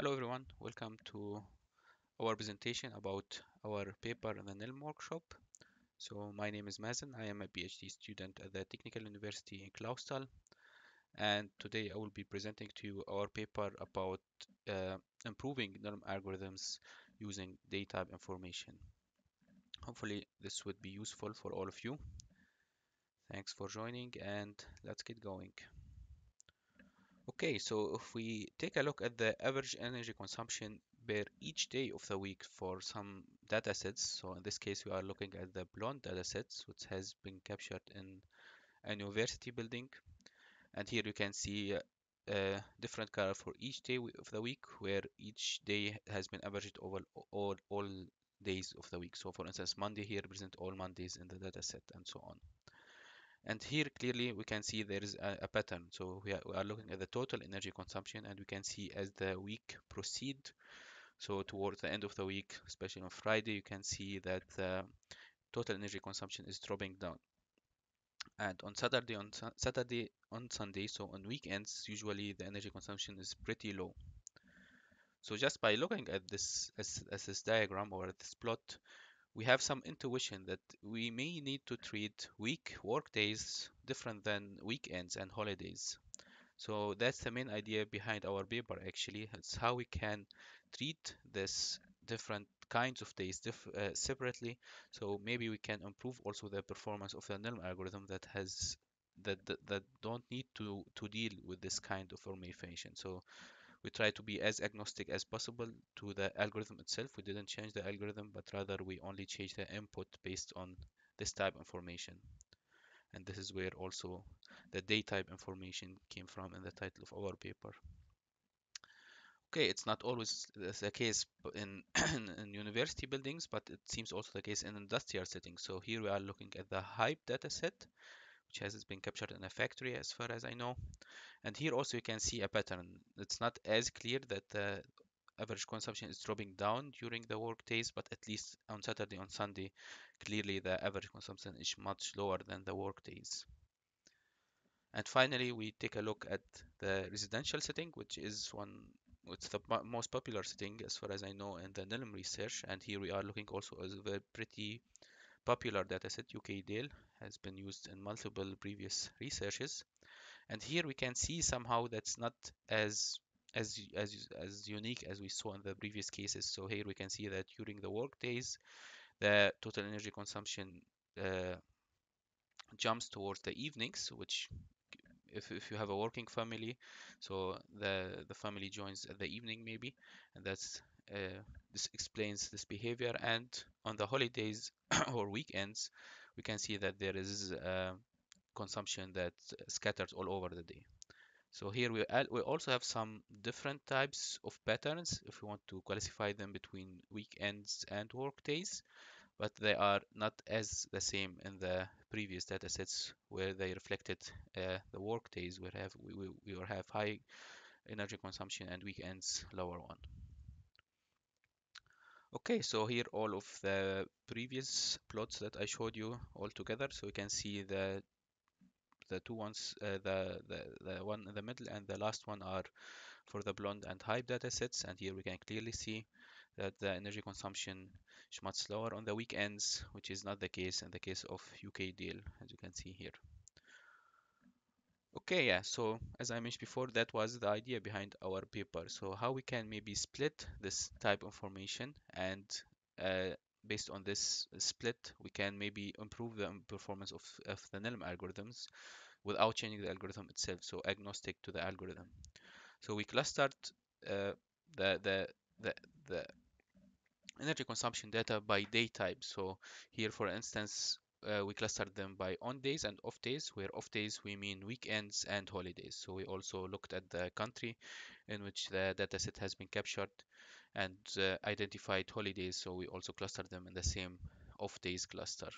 Hello everyone, welcome to our presentation about our paper in the NILM workshop. So my name is Mazen, I am a PhD student at the Technical University in Clausthal and today I will be presenting to you our paper about uh, improving NILM algorithms using data information. Hopefully this would be useful for all of you. Thanks for joining and let's get going. Okay, so if we take a look at the average energy consumption per each day of the week for some data sets, so in this case we are looking at the BLOND data sets, which has been captured in a university building. And here you can see a different color for each day of the week, where each day has been averaged over all, all days of the week. So for instance, Monday here represent all Mondays in the data set and so on. And here clearly we can see there is a, a pattern. So we are, we are, looking at the total energy consumption and we can see as the week proceed, so towards the end of the week, especially on Friday, you can see that the total energy consumption is dropping down. And on Saturday, on Saturday, on Sunday, so on weekends, usually the energy consumption is pretty low. So just by looking at this as, as this diagram or this plot, we have some intuition that we may need to treat week work days different than weekends and holidays. So that's the main idea behind our paper actually. It's how we can treat this different kinds of days uh, separately. So maybe we can improve also the performance of the NILM algorithm that has that, that, that don't need to to deal with this kind of information. So we try to be as agnostic as possible to the algorithm itself. We didn't change the algorithm, but rather we only change the input based on this type information. And this is where also the day type information came from in the title of our paper. Okay, it's not always the case in, in university buildings, but it seems also the case in industrial settings. So here we are looking at the HIPE dataset, which has been captured in a factory as far as I know. And here also you can see a pattern. It's not as clear that the average consumption is dropping down during the work days, but at least on Saturday, on Sunday, clearly the average consumption is much lower than the work days. And finally, we take a look at the residential setting, which is one, it's the most popular setting as far as I know in the NILM research. And here we are looking also as a pretty popular dataset, UK-DALE, has been used in multiple previous researches. And here we can see somehow that's not as as as as unique as we saw in the previous cases. So here we can see that during the work days, the total energy consumption uh, jumps towards the evenings, which if, if you have a working family, so the the family joins at the evening maybe, and that's uh, this explains this behavior. And on the holidays or weekends, we can see that there is uh, consumption that scatters all over the day. So here we, we also have some different types of patterns if we want to classify them between weekends and work days, but they are not as the same in the previous data sets where they reflected uh, the work days where have we, we, we have high energy consumption and weekends lower one. Okay, so here all of the previous plots that I showed you all together. So you can see the the two ones, uh, the, the, the one in the middle and the last one are for the BLOND and HIPE data sets. And here we can clearly see that the energy consumption is much slower on the weekends, which is not the case in the case of UK-DALE, as you can see here. Okay, yeah, so as I mentioned before, that was the idea behind our paper. So how we can maybe split this type of information and uh, based on this split, we can maybe improve the performance of, of the NILM algorithms without changing the algorithm itself, so agnostic to the algorithm. So we clustered uh, the, the, the, the energy consumption data by day type. So here, for instance, uh, we clustered them by on days and off days, where off days we mean weekends and holidays. So we also looked at the country in which the dataset has been captured and uh, identified holidays. So we also clustered them in the same off days cluster.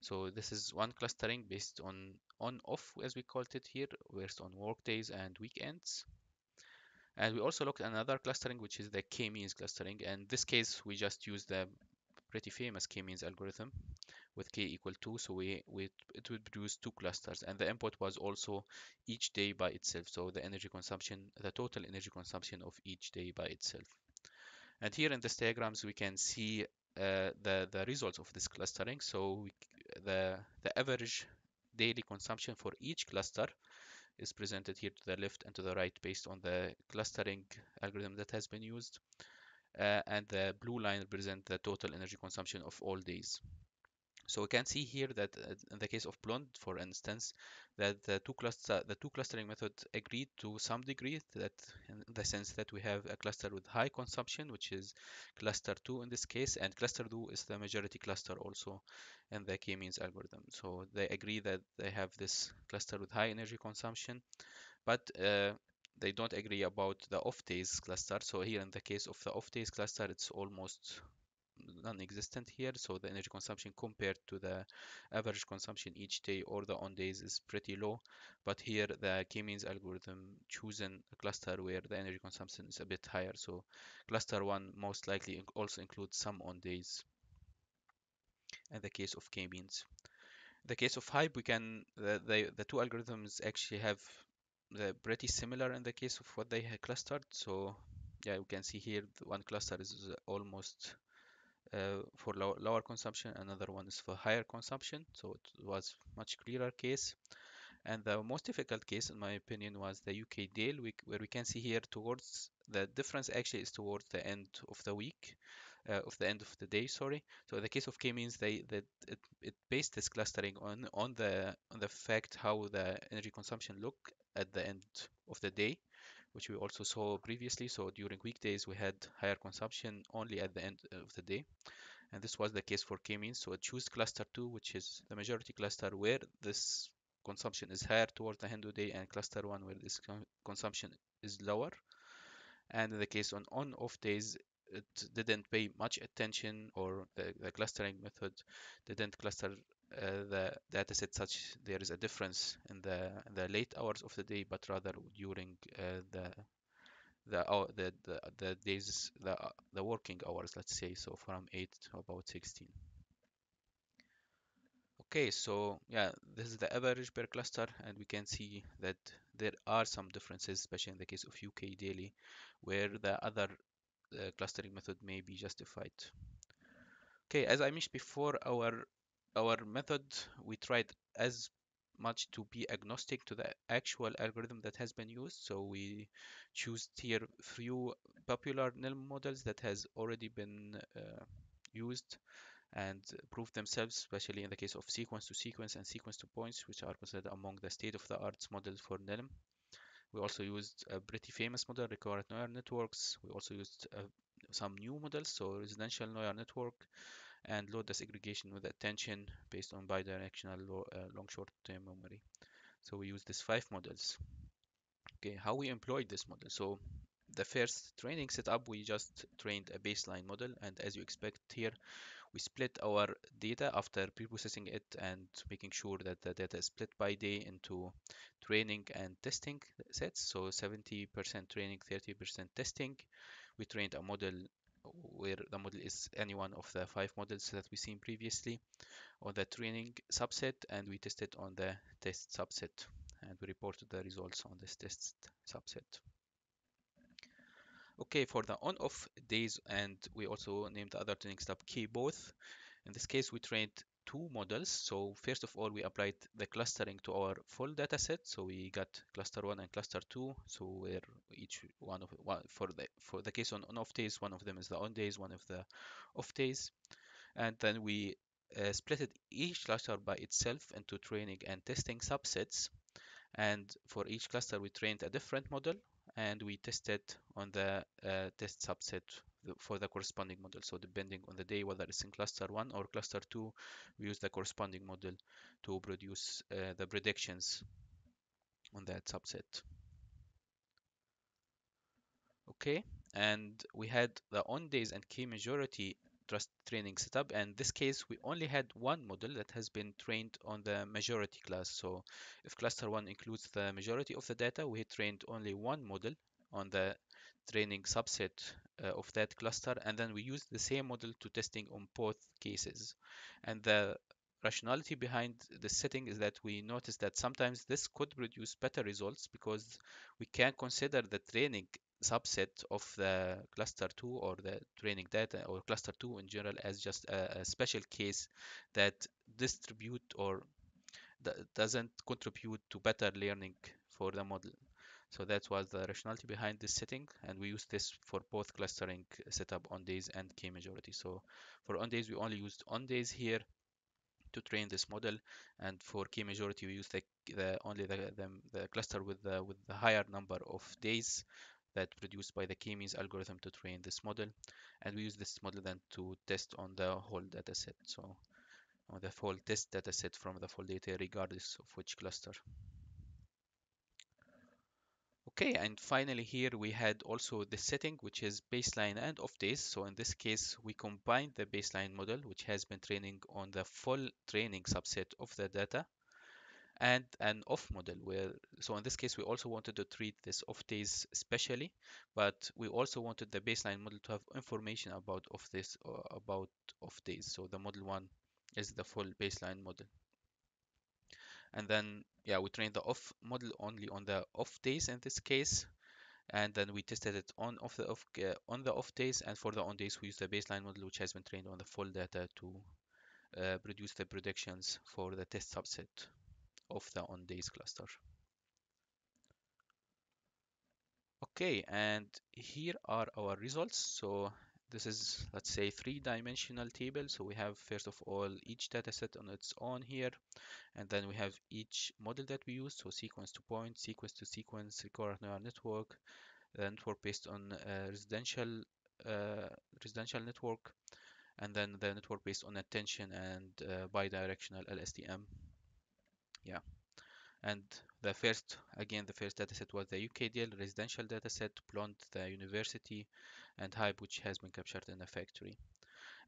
So this is one clustering based on on-off, as we called it here, based on work days and weekends. And we also looked at another clustering, which is the k-means clustering. And in this case, we just used the pretty famous k-means algorithm, with k equal 2 so we, we it would produce two clusters. And the input was also each day by itself so the energy consumption the total energy consumption of each day by itself. And here in this diagrams we can see uh, the the results of this clustering. So we, the the average daily consumption for each cluster is presented here to the left and to the right based on the clustering algorithm that has been used. Uh, and the blue line represents the total energy consumption of all days so we can see here that uh, in the case of BLOND, for instance, that the two cluster the two clustering method agreed to some degree that in the sense that we have a cluster with high consumption, which is cluster two in this case, and cluster two is the majority cluster also in the k-means algorithm. So they agree that they have this cluster with high energy consumption, but uh, they don't agree about the off days cluster. So here in the case of the off days cluster, it's almost non-existent here so the energy consumption compared to the average consumption each day or the on days is pretty low. But here the k-means algorithm chosen a cluster where the energy consumption is a bit higher. So cluster one most likely also includes some on days in the case of k-means. The case of HIPE we can the, the, the two algorithms actually have the pretty similar in the case of what they clustered. So yeah you can see here one cluster is almost uh, for low, lower consumption another one is for higher consumption. So it was much clearer case. And the most difficult case in my opinion was the UK-DALE where we can see here towards the difference actually is towards the end of the week uh, of the end of the day sorry. So the case of k-means they that it, it based this clustering on on the on the fact how the energy consumption look at the end of the day which we also saw previously. So during weekdays, we had higher consumption only at the end of the day. And this was the case for k-means. So it cluster 2, which is the majority cluster where this consumption is higher towards the end of the day and cluster 1 where this consumption is lower. And in the case on on-off days, it didn't pay much attention or the, the clustering method didn't cluster the data set such there is a difference in the the late hours of the day, but rather during uh, the the, uh, the the the days the uh, the working hours, let's say, so from 8 to about 16. Okay, so yeah, this is the average per cluster, and we can see that there are some differences, especially in the case of UK-DALE, where the other uh, clustering method may be justified. Okay, as I mentioned before, our our method, we tried as much to be agnostic to the actual algorithm that has been used. So we choose here few popular NILM models that has already been uh, used and proved themselves, especially in the case of sequence to sequence and sequence to points, which are considered among the state-of-the-art models for NILM. We also used a pretty famous model, recurrent neural networks. We also used uh, some new models, so residential neural network, and load disaggregation with attention based on bidirectional uh, long short term memory. So we use these five models. Okay, how we employed this model. So the first training setup, we just trained a baseline model. And as you expect here, we split our data after pre-processing it and making sure that the data is split by day into training and testing sets. So 70% training, 30% testing. We trained a model where the model is any one of the five models that we seen previously on the training subset and we tested on the test subset and we reported the results on this test subset. Okay, for the on-off days and we also named the other training step K both. In this case, we trained two models. So first of all, we applied the clustering to our full data set. So we got cluster one and cluster two. So where each one of one for the for the case on, on off days, one of them is the on days, one of the off days, and then we uh, split each cluster by itself into training and testing subsets. And for each cluster, we trained a different model and we tested on the uh, test subset for the corresponding model. So depending on the day, whether it's in cluster one or cluster two, we use the corresponding model to produce uh, the predictions on that subset. Okay, and we had the on days and k majority trust training setup and this case we only had one model that has been trained on the majority class so if cluster one includes the majority of the data we trained only one model on the training subset uh, of that cluster and then we use the same model to testing on both cases and the rationality behind the setting is that we notice that sometimes this could produce better results because we can consider the training subset of the cluster 2 or the training data or cluster 2 in general as just a, a special case that distribute or doesn't contribute to better learning for the model. So that was the rationality behind this setting, and we use this for both clustering setup on days and k majority. So for on days, we only used on days here to train this model, and for k majority, we use the, the only the, the, the cluster with the with the higher number of days that produced by the k-means algorithm to train this model, and we use this model then to test on the whole data set. So on the full test data set from the full data regardless of which cluster. Okay, and finally here we had also the setting, which is baseline and off days. So in this case, we combined the baseline model, which has been training on the full training subset of the data and an off model where, so in this case, we also wanted to treat this off days specially, but we also wanted the baseline model to have information about off this uh, about off days. So the model one is the full baseline model and then yeah we trained the off model only on the off days in this case. And then we tested it on off the off uh, on the off days. And for the on days we used the baseline model which has been trained on the full data to uh, produce the predictions for the test subset of the on days cluster. Okay and here are our results. So this is let's say three-dimensional table. So we have first of all each dataset on its own here. And then we have each model that we use. So sequence to point sequence to sequence recurrent neural network the network based on uh, residential uh, residential network and then the network based on attention and uh, bidirectional LSTM yeah and the first again the first dataset was the UK-DALE residential dataset BLOND the university and HIPE which has been captured in a factory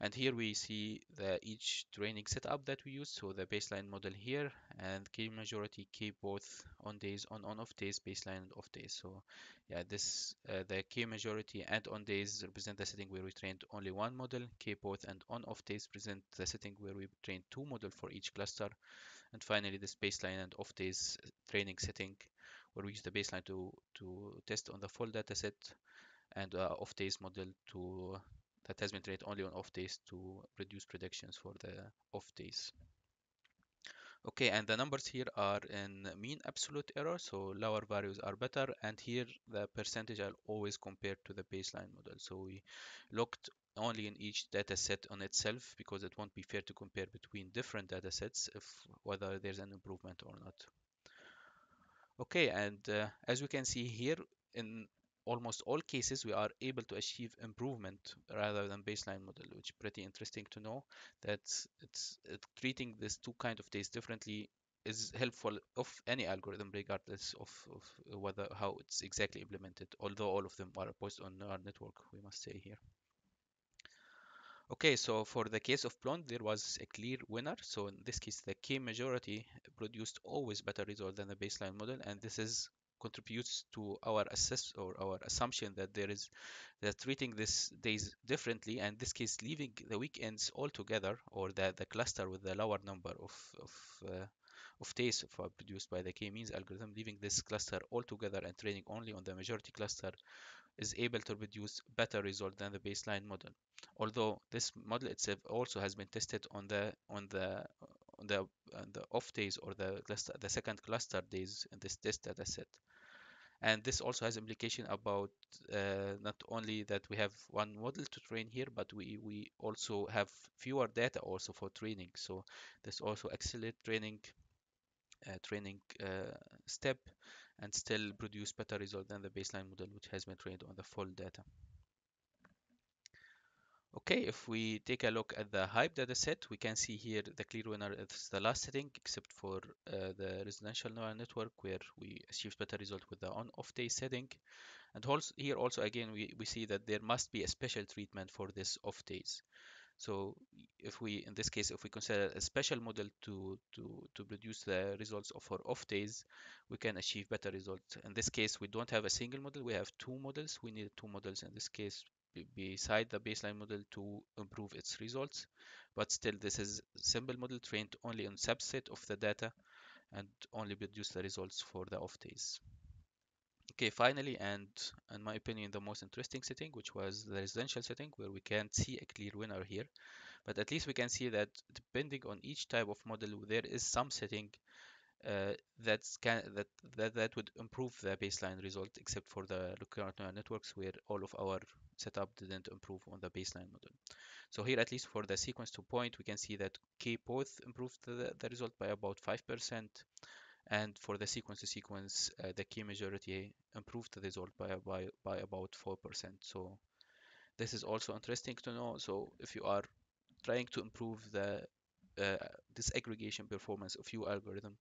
and here we see the each training setup that we use. So the baseline model here and k majority k both on days on on off days baseline and off days. So yeah this uh, the k majority and on days represent the setting where we trained only one model. K both and on off days present the setting where we trained two model for each cluster. And finally this baseline and off days training setting where we use the baseline to to test on the full data set and uh, off days model to that has been trained only on off days to reduce predictions for the off days. Okay, and the numbers here are in mean absolute error, so lower values are better, and here the percentage are always compared to the baseline model. So we looked only in each data set on itself because it won't be fair to compare between different data sets if whether there's an improvement or not. Okay, and uh, as we can see here in almost all cases we are able to achieve improvement rather than baseline model which is pretty interesting to know that it's it, treating these two kind of days differently is helpful of any algorithm regardless of, of whether how it's exactly implemented although all of them are posted on our network we must say here Okay, so for the case of BLOND, there was a clear winner. So in this case, the K majority produced always better result than the baseline model, and this is contributes to our assess or our assumption that there is that treating these days differently and this case leaving the weekends altogether or the, the cluster with the lower number of of, uh, of days produced by the k-means algorithm leaving this cluster altogether and training only on the majority cluster is able to produce better result than the baseline model. Although this model itself also has been tested on the on the on the, on the off days or the cluster, the second cluster days in this test data set. And this also has implication about uh, not only that we have one model to train here but we we also have fewer data also for training. So this also accelerate training uh, training uh, step and still produce better result than the baseline model which has been trained on the full data Okay, if we take a look at the HIPE data set, we can see here the clear winner is the last setting, except for uh, the residential neural network, where we achieved better result with the on-off day setting. And also here also again, we, we see that there must be a special treatment for this off days. So if we, in this case, if we consider a special model to, to, to produce the results of our off days, we can achieve better results. In this case, we don't have a single model, we have two models. We need two models in this case beside the baseline model to improve its results. But still, this is simple model trained only on subset of the data and only produce the results for the off days. Okay, finally, and in my opinion, the most interesting setting, which was the residential setting, where we can't see a clear winner here, but at least we can see that depending on each type of model, there is some setting uh, that's can, that, that that would improve the baseline result, except for the recurrent neural networks, where all of our setup didn't improve on the baseline model. So here, at least for the sequence to point, we can see that K both improved the, the result by about 5%, and for the sequence to sequence, uh, the K majority improved the result by, by, by about 4%. So this is also interesting to know. So if you are trying to improve the uh, disaggregation performance of your algorithm,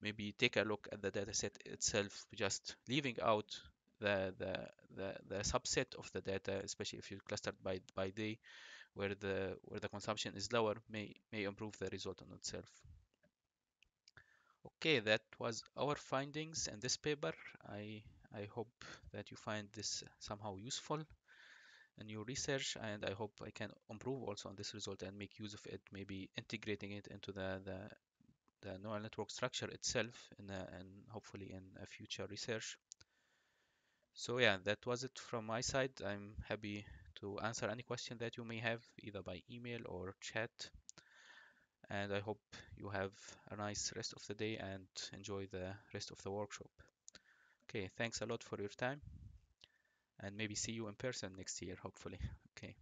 maybe take a look at the dataset itself, just leaving out the, the, the, subset of the data, especially if you clustered by, by day, where the, where the consumption is lower, may, may improve the result on itself. Okay, that was our findings in this paper. I, I hope that you find this somehow useful in your research and I hope I can improve also on this result and make use of it, maybe integrating it into the, the, the neural network structure itself in and hopefully in a future research. So yeah, that was it from my side. I'm happy to answer any question that you may have either by email or chat. And I hope you have a nice rest of the day and enjoy the rest of the workshop. Okay, thanks a lot for your time and maybe see you in person next year, hopefully. Okay.